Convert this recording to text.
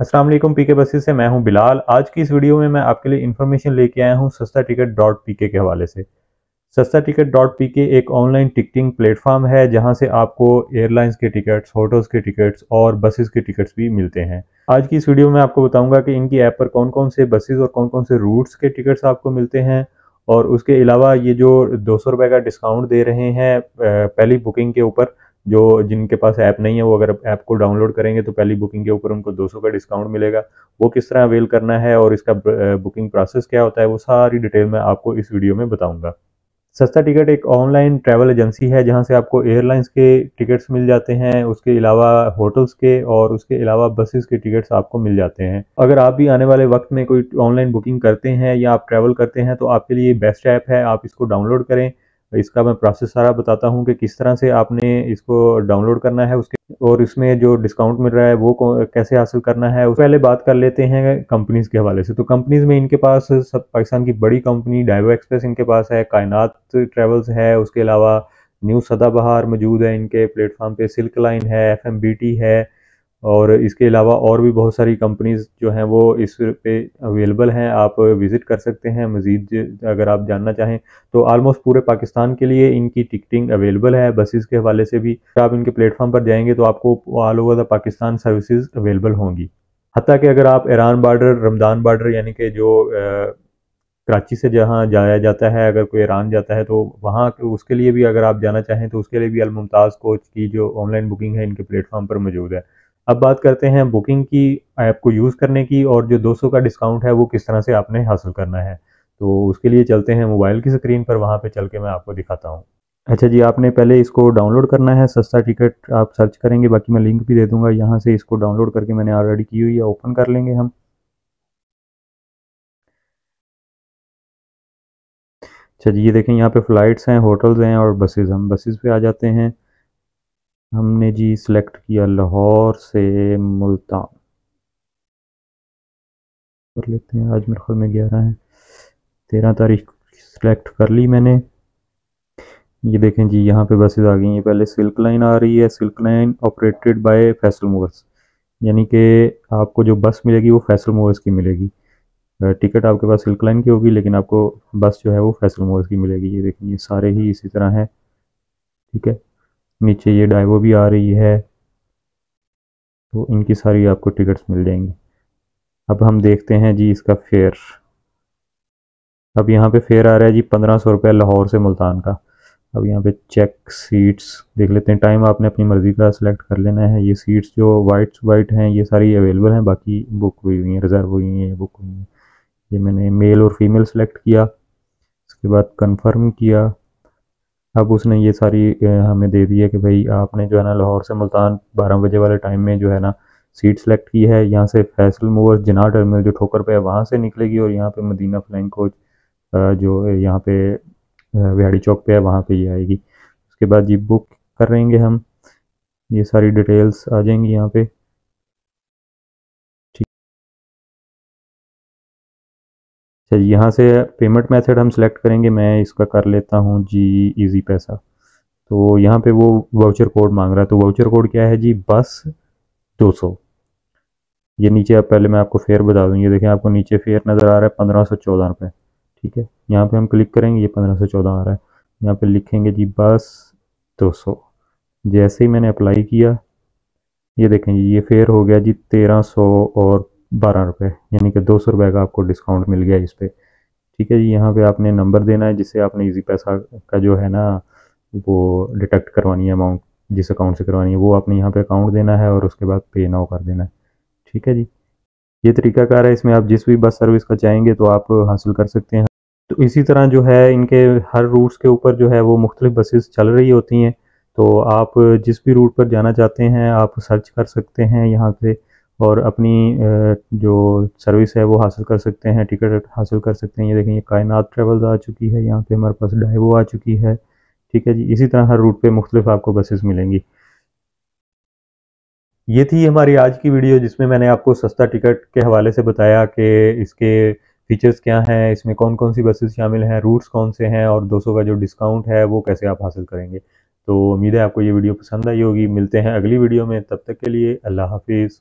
अस्सलाम पी के बसेस से मैं हूँ बिलाल। आज की इस वीडियो में मैं आपके लिए इन्फॉर्मेशन लेके आया हूँ सस्ता टिकट डॉट पी के हवाले से। सस्ता टिकट डॉट पी के एक ऑनलाइन टिकटिंग प्लेटफॉर्म है, जहाँ से आपको एयरलाइंस के टिकट्स होटल्स के टिकट्स और बसेस के टिकट्स भी मिलते हैं। आज की इस वीडियो में आपको बताऊँगा कि इनकी ऐप पर कौन कौन से बसेस और कौन कौन से रूट्स के टिकट्स आपको मिलते हैं, और उसके अलावा ये जो दो सौ का डिस्काउंट दे रहे हैं पहली बुकिंग के ऊपर जो जिनके पास ऐप नहीं है, वो अगर ऐप को डाउनलोड करेंगे तो पहली बुकिंग के ऊपर उनको 200 का डिस्काउंट मिलेगा। वो किस तरह अवेल करना है और इसका बुकिंग प्रोसेस क्या होता है, वो सारी डिटेल मैं आपको इस वीडियो में बताऊँगा। सस्ता टिकट एक ऑनलाइन ट्रैवल एजेंसी है, जहाँ से आपको एयरलाइंस के टिकट्स मिल जाते हैं, उसके अलावा होटल्स के और उसके अलावा बसेस के टिकट्स आपको मिल जाते हैं। अगर आप भी आने वाले वक्त में कोई ऑनलाइन बुकिंग करते हैं या आप ट्रैवल करते हैं तो आपके लिए बेस्ट ऐप है, आप इसको डाउनलोड करें। इसका मैं प्रोसेस सारा बताता हूँ कि किस तरह से आपने इसको डाउनलोड करना है, उसके और इसमें जो डिस्काउंट मिल रहा है, वो कैसे हासिल करना है उस पहले बात कर लेते हैं कंपनीज़ के हवाले से। तो कंपनीज़ में इनके पास सब पाकिस्तान की बड़ी कंपनी डाइवो एक्सप्रेस इनके पास है कायनात ट्रेवल्स है, उसके अलावा न्यू सदाबहार मौजूद है इनके प्लेटफॉर्म पे सिल्क लाइन है एफएमबीटी है और इसके अलावा और भी बहुत सारी कंपनीज़ जो हैं वो इस पे अवेलेबल हैं, आप विज़िट कर सकते हैं मज़ीद अगर आप जानना चाहें तो आलमोस्ट पूरे पाकिस्तान के लिए इनकी टिकटिंग अवेलेबल है बसेस के हवाले से भी। अगर आप इनके प्लेटफॉर्म पर जाएँगे तो आपको all over the Pakistan services available होंगी। हती कि अगर आप ईरान बार्डर रमदान बार्डर यानी कि जो कराची से जहाँ जाया जाता है, अगर कोई ईरान जाता है तो वहाँ उसके लिए भी अगर आप जाना चाहें तो उसके लिए भी अलमुमताज़ कोच की जो ऑनलाइन बुकिंग है, इनके प्लेटफॉर्म पर मौजूद है। अब बात करते हैं बुकिंग की ऐप को यूज़ करने की और जो 200 का डिस्काउंट है वो किस तरह से आपने हासिल करना है। तो उसके लिए चलते हैं मोबाइल की स्क्रीन पर, वहाँ पे चल के मैं आपको दिखाता हूँ। अच्छा जी, आपने पहले इसको डाउनलोड करना है, सस्ता टिकट आप सर्च करेंगे, बाकी मैं लिंक भी दे दूँगा, यहाँ से इसको डाउनलोड करके मैंने ऑलरेडी की हुई है ओपन कर लेंगे हम। अच्छा जी, ये देखें, यहाँ पे फ़्लाइट्स हैं होटल्स हैं और बसेस हम बसेस पे आ जाते हैं। हमने जी सिलेक्ट किया लाहौर से मुल्तान। कर लेते हैं, आज मेरे ख्याल में ग्यारह है। तेरह तारीख सेलेक्ट कर ली मैंने। ये देखें जी, यहाँ पे बसेस आ गई हैं। पहले सिल्क लाइन आ रही है। Silk line operated by Faisal Movers यानी कि आपको जो बस मिलेगी, वो फैसल मूवर्स की मिलेगी। टिकट आपके पास सिल्क लाइन की होगी, लेकिन आपको बस जो है, वो फैसल मूवर्स की मिलेगी। ये देखें, ये सारे ही इसी तरह हैं। ठीक है? नीचे ये डाइवो भी आ रही है तो इनकी सारी आपको टिकट्स मिल जाएँगी। अब हम देखते हैं जी इसका फेयर। अब यहाँ पे फेयर आ रहा है जी पंद्रह सौ रुपये लाहौर से मुल्तान का। अब यहाँ पे चेक सीट्स देख लेते हैं। टाइम आपने अपनी मर्ज़ी का सिलेक्ट कर लेना है। ये सीट्स जो वाइट वाइट हैं, ये सारी अवेलेबल हैं, बाकी बुक हुई हुई हैं, रिज़र्व हुई हुई हैं बुक हुई हैं। ये मैंने मेल और फीमेल सेलेक्ट किया उसके बाद कंफर्म किया। अब उसने ये सारी हमें दे दी है कि भाई आपने जो है ना लाहौर से मुल्तान बारह बजे वाले टाइम में जो है ना सीट सेलेक्ट की है। यहाँ से फैसल मूवर जना टर्मिनल जो ठोकर पे है, वहाँ से निकलेगी और यहाँ पे मदीना फ्लाइंग कोच जो यहाँ पे विहाड़ी चौक पे है, वहाँ पे ये आएगी। उसके बाद जी बुक कर रहेंगे हम। ये सारी डिटेल्स आ जाएँगी यहाँ पे। अच्छा यहाँ से पेमेंट मेथड हम सेलेक्ट करेंगे, मैं इसका कर लेता हूँ जी इजी पैसा। तो यहाँ पे वो वाउचर कोड मांग रहा है तो वाउचर कोड क्या है जी? बस 200 ये नीचे अब पहले मैं आपको फेयर बता दूँ, ये देखें आपको नीचे फेयर नज़र आ रहा है पंद्रह सौ चौदह रुपये ठीक है, यहाँ पे हम क्लिक करेंगे, ये पंद्रह सौ चौदह आ रहा है। यहाँ पे लिखेंगे जी, बस 200 जैसे ही मैंने अप्लाई किया, ये देखें जी, ये फेयर हो गया जी तेरह सौ और बारह रुपये यानी कि दो सौ रुपये का आपको डिस्काउंट मिल गया इस पर ठीक है जी, यहाँ पे आपने नंबर देना है, जिससे आपने इजी पैसा का जो है ना, वो डिटेक्ट करवानी है अमाउंट जिस अकाउंट से करवानी है, वो आपने यहाँ पे अकाउंट देना है और उसके बाद पे नाउ कर देना है। ठीक है जी। ये तरीकाकार है, इसमें आप जिस भी बस सर्विस का चाहेंगे तो आप हासिल कर सकते हैं। तो इसी तरह जो है, इनके हर रूट्स के ऊपर जो है, वो मुख्तलिफ़ बसेस चल रही होती हैं। तो आप जिस भी रूट पर जाना चाहते हैं, आप सर्च कर सकते हैं यहाँ पे। और अपनी जो सर्विस है वो हासिल कर सकते हैं, टिकट हासिल कर सकते हैं। ये देखें ये कायनात ट्रेवल्स आ चुकी है, यहाँ पे हमारे पास डाइवो आ चुकी है। ठीक है जी, इसी तरह हर रूट पे मुख्तलिफ़ आपको बसेस मिलेंगी। ये थी हमारी आज की वीडियो, जिसमें मैंने आपको सस्ता टिकट के हवाले से बताया कि इसके फीचर्स क्या हैं, इसमें कौन कौन सी बसेस शामिल हैं, रूट्स कौन से हैं, और 200 का जो डिस्काउंट है, वो कैसे आप हासिल करेंगे। तो उम्मीद है आपको ये वीडियो पसंद आई होगी। मिलते हैं अगली वीडियो में, तब तक के लिए अल्लाह हाफिज़।